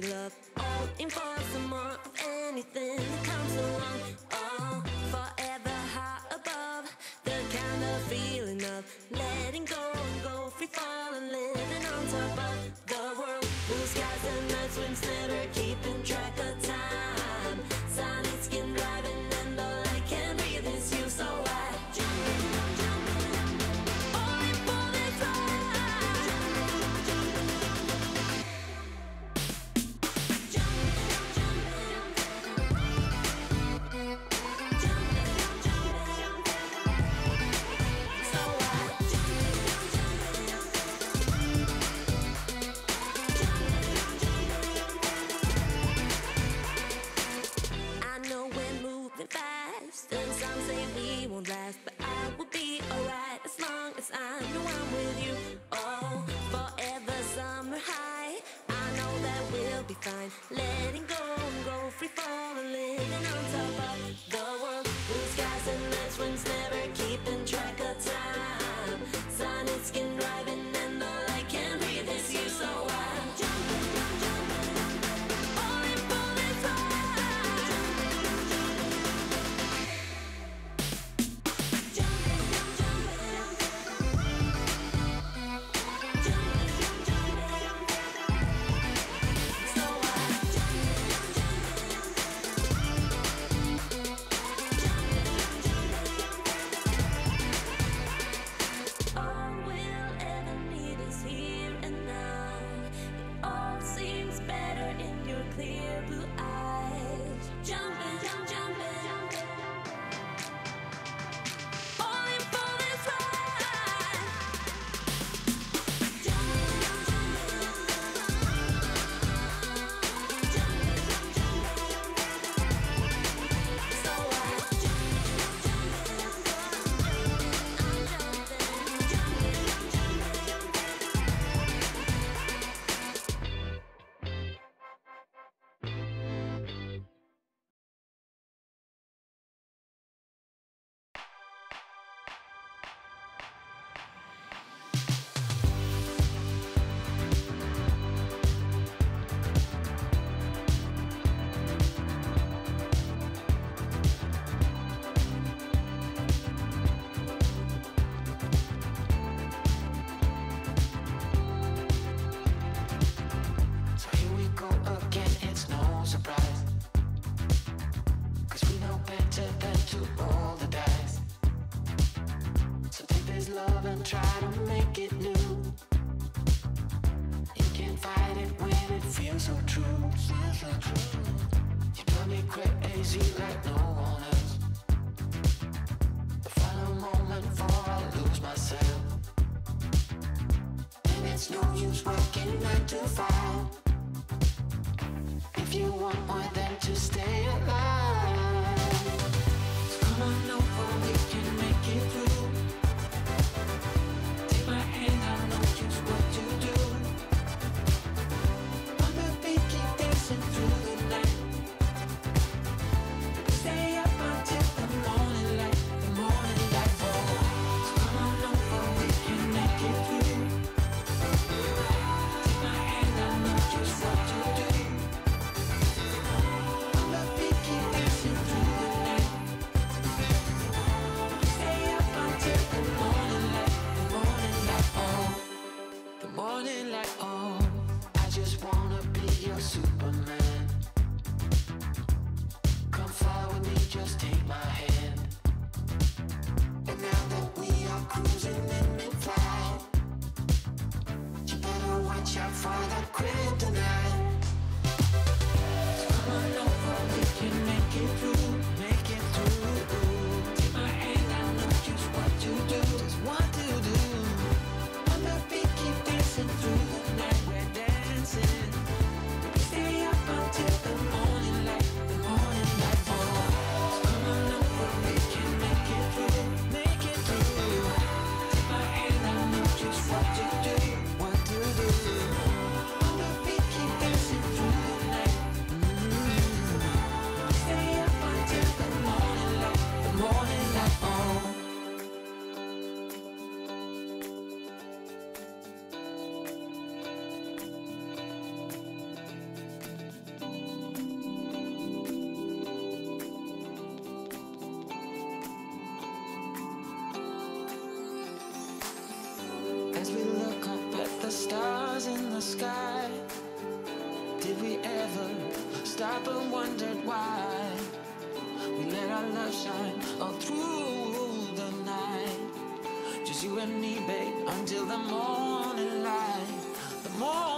crazy love. Hoping for some more of anything. mankind. It's no use working nine to five. If you want one. you and me, babe, until the morning light. The morning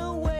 away.